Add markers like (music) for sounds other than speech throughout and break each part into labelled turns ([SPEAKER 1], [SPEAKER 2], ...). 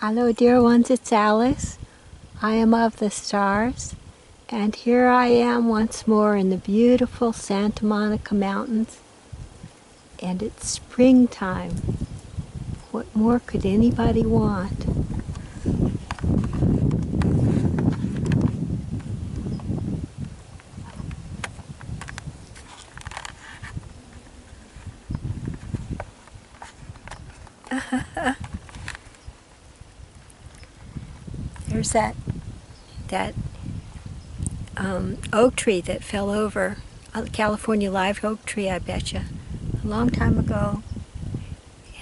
[SPEAKER 1] Hello, dear ones, it's Alice. I am of the stars, and here I am once more in the beautiful Santa Monica Mountains, and it's springtime. What more could anybody want? That that um, oak tree that fell over, a California live oak tree, I bet you, a long time ago.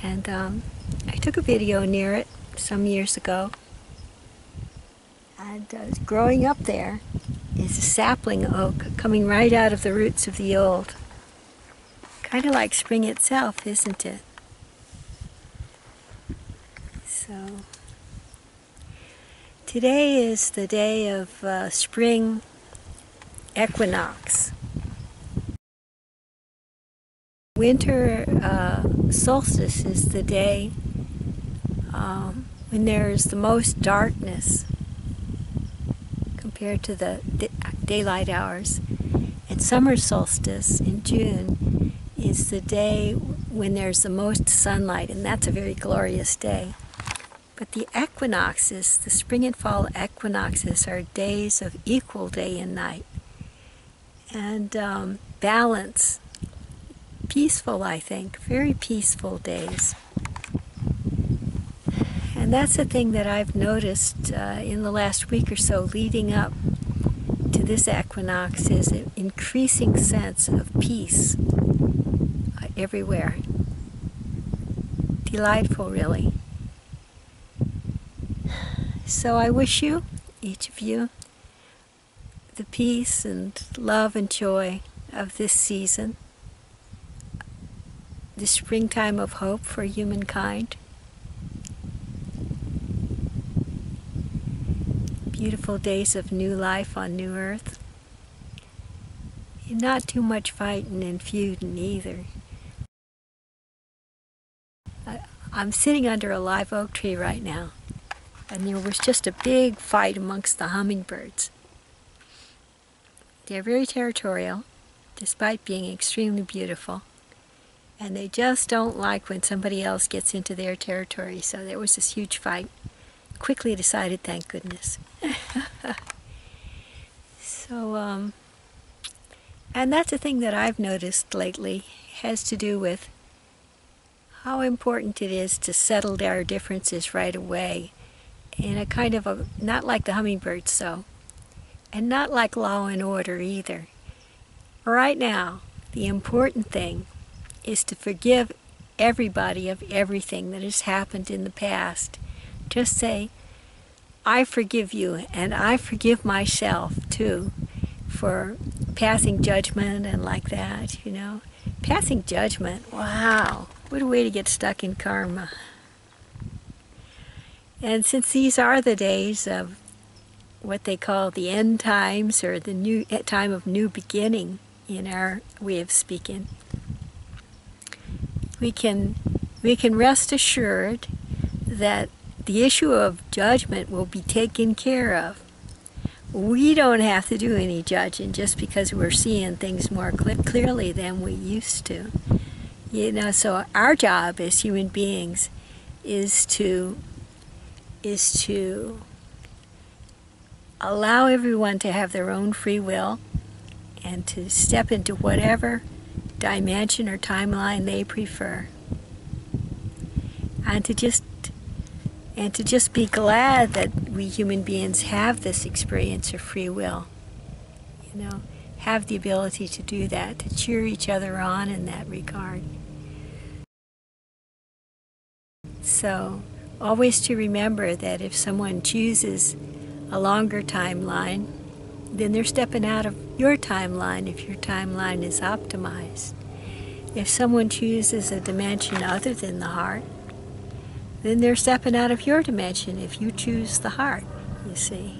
[SPEAKER 1] And um, I took a video near it some years ago. And uh, growing up there is a sapling oak coming right out of the roots of the old. Kind of like spring itself, isn't it? So today is the day of uh, spring equinox. Winter uh, solstice is the day um, when there's the most darkness compared to the daylight hours. And summer solstice in June is the day when there's the most sunlight, and that's a very glorious day. But the equinoxes, the spring and fall equinoxes, are days of equal day and night. And um, balance, peaceful, I think, very peaceful days. And that's the thing that I've noticed uh, in the last week or so leading up to this equinox is an increasing sense of peace uh, everywhere. Delightful, really. So I wish you, each of you, the peace and love and joy of this season, the springtime of hope for humankind. Beautiful days of new life on new earth. And not too much fighting and feuding either. I'm sitting under a live oak tree right now and there was just a big fight amongst the hummingbirds. They're very territorial, despite being extremely beautiful, and they just don't like when somebody else gets into their territory, so there was this huge fight. Quickly decided, thank goodness. (laughs) so, um, and that's a thing that I've noticed lately, has to do with how important it is to settle our differences right away in a kind of a, not like the hummingbirds so, and not like law and order either. Right now, the important thing is to forgive everybody of everything that has happened in the past. Just say, I forgive you, and I forgive myself too for passing judgment and like that, you know. Passing judgment, wow, what a way to get stuck in karma. And since these are the days of what they call the end times or the new eh, time of new beginning in our way of speaking, we can we can rest assured that the issue of judgment will be taken care of. We don't have to do any judging just because we're seeing things more cl clearly than we used to. You know, so our job as human beings is to is to allow everyone to have their own free will and to step into whatever dimension or timeline they prefer. And to just and to just be glad that we human beings have this experience of free will. You know, have the ability to do that, to cheer each other on in that regard. So always to remember that if someone chooses a longer timeline, then they're stepping out of your timeline if your timeline is optimized. If someone chooses a dimension other than the heart, then they're stepping out of your dimension if you choose the heart, you see.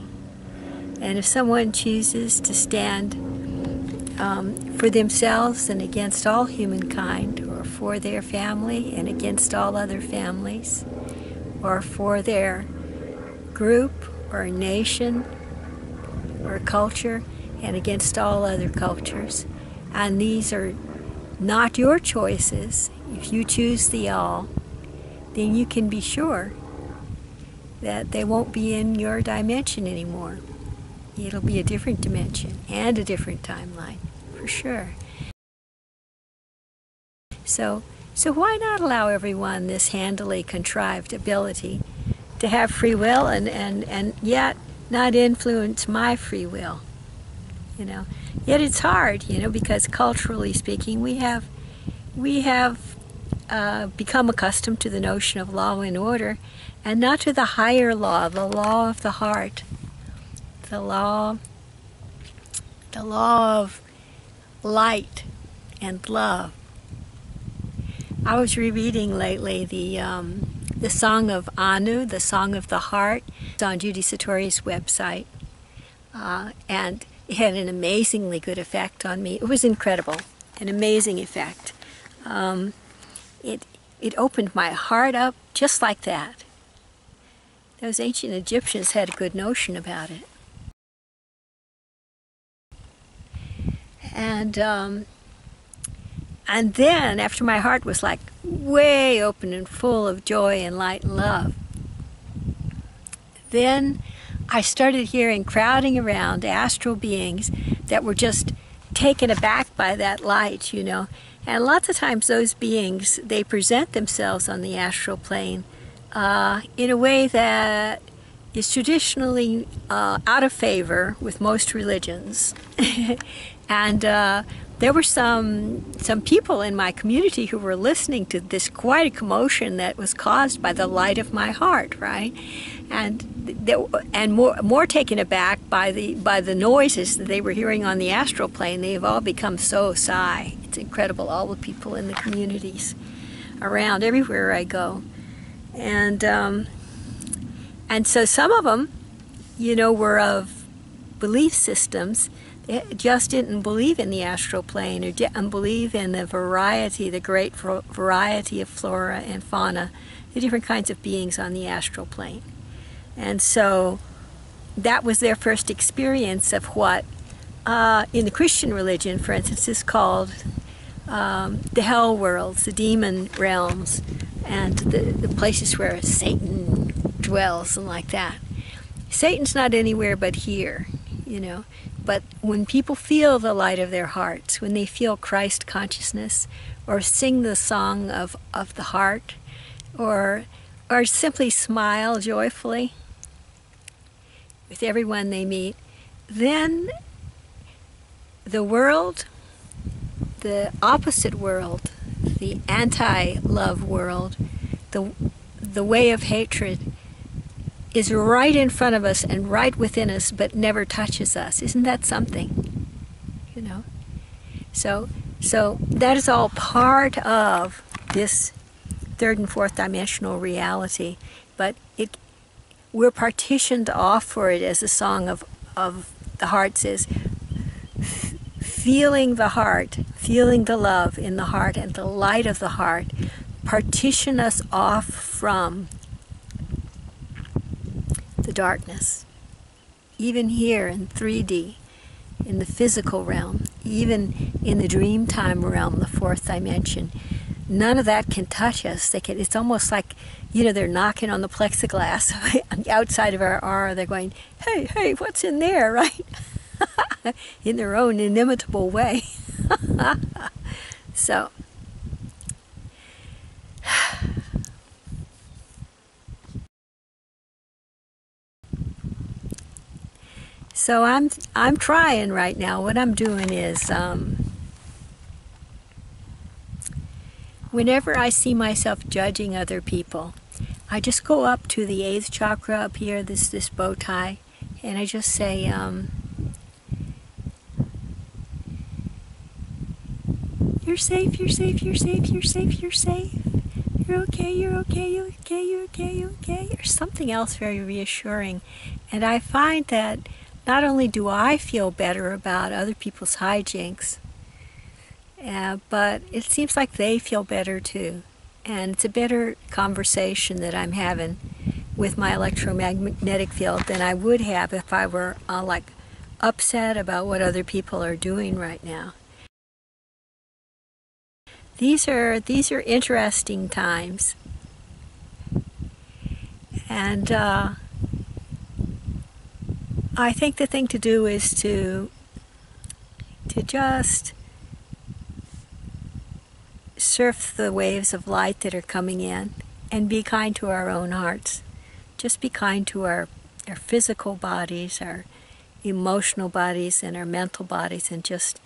[SPEAKER 1] And if someone chooses to stand um, for themselves and against all humankind, or for their family and against all other families, or for their group or nation or culture and against all other cultures. And these are not your choices. If you choose the all, then you can be sure that they won't be in your dimension anymore. It'll be a different dimension and a different timeline, for sure. So, so why not allow everyone this handily contrived ability to have free will and, and, and yet not influence my free will? You know, yet it's hard, you know, because culturally speaking, we have we have uh, become accustomed to the notion of law and order, and not to the higher law, the law of the heart, the law, the law of light and love. I was rereading lately the um, the Song of Anu, the Song of the Heart. It's on Judy Satori's website, uh, and it had an amazingly good effect on me. It was incredible, an amazing effect. Um, it it opened my heart up just like that. Those ancient Egyptians had a good notion about it. And um, and then, after my heart was like way open and full of joy and light and love, then I started hearing crowding around astral beings that were just taken aback by that light, you know. And lots of times, those beings they present themselves on the astral plane uh, in a way that is traditionally uh, out of favor with most religions. (laughs) and uh, there were some some people in my community who were listening to this quite a commotion that was caused by the light of my heart, right? And they, and more more taken aback by the by the noises that they were hearing on the astral plane. They have all become so psi. It's incredible. All the people in the communities around everywhere I go, and um, and so some of them, you know, were of belief systems just didn't believe in the astral plane or didn't believe in the variety, the great variety of flora and fauna, the different kinds of beings on the astral plane. And so that was their first experience of what, uh, in the Christian religion, for instance, is called um, the hell worlds, the demon realms, and the, the places where Satan dwells and like that. Satan's not anywhere but here, you know. But when people feel the light of their hearts, when they feel Christ consciousness, or sing the song of, of the heart, or, or simply smile joyfully with everyone they meet, then the world, the opposite world, the anti love world, the, the way of hatred, is right in front of us and right within us, but never touches us. Isn't that something? You know? So, so that is all part of this third and fourth dimensional reality, but it we're partitioned off for it as the song of, of the heart says feeling the heart, feeling the love in the heart and the light of the heart partition us off from the darkness. Even here in 3D, in the physical realm, even in the dream time realm, the fourth dimension, none of that can touch us. They can, it's almost like, you know, they're knocking on the plexiglass on (laughs) the outside of our aura. They're going, hey, hey, what's in there, (laughs) right? (laughs) in their own inimitable way. so, So I'm I'm trying right now. What I'm doing is um, whenever I see myself judging other people, I just go up to the eighth chakra up here, this this bow tie, and I just say, um, "You're safe. You're safe. You're safe. You're safe. You're safe. You're okay. You're okay. You're okay. You're okay. You're okay." Or something else very reassuring, and I find that not only do I feel better about other people's hijinks, uh, but it seems like they feel better too. And it's a better conversation that I'm having with my electromagnetic field than I would have if I were uh, like upset about what other people are doing right now. These are these are interesting times, and uh, I think the thing to do is to to just surf the waves of light that are coming in and be kind to our own hearts. Just be kind to our, our physical bodies, our emotional bodies, and our mental bodies, and just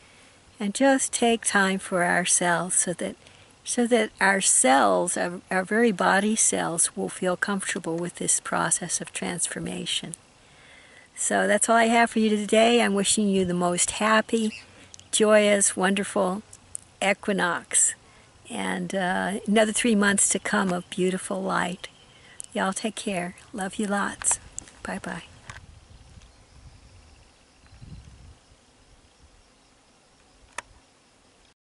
[SPEAKER 1] and just take time for ourselves so that so that our cells, our, our very body cells, will feel comfortable with this process of transformation. So that's all I have for you today. I'm wishing you the most happy, joyous, wonderful equinox and uh, another three months to come of beautiful light. Y'all take care. Love you lots. Bye bye.